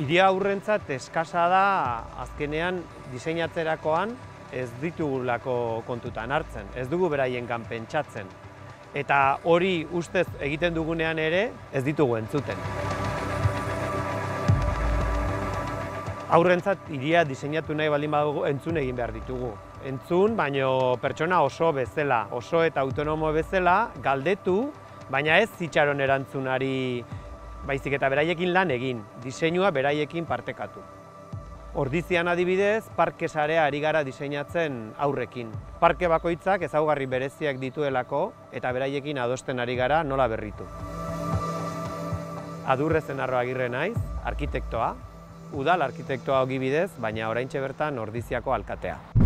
Iria aurrentzat eskasa da azkenean diseinatzerakoan ez ditugulako kontutan hartzen, ez dugu beraien pentsatzen. Eta hori ustez egiten dugunean ere ez ditugu entzuten. Aurrentzat iria diseinatu nahi baldin badugu entzun egin behar ditugu. Entzun, baino pertsona oso bezala, oso eta autonomo bezala, galdetu, baina ez zitxaron erantzunari baizik eta beraiekin lan egin, diseinua beraiekin partekatu. Ordizian adibidez, parke sarea ari gara diseinatzen aurrekin. Parke bakoitzak ezaugarri bereziak dituelako eta beraiekin adosten ari gara nola berritu. Adurrezen arro agirre naiz, arkitektoa, udal arkitektoa ogibidez, baina oraintxe bertan ordiziako alkatea.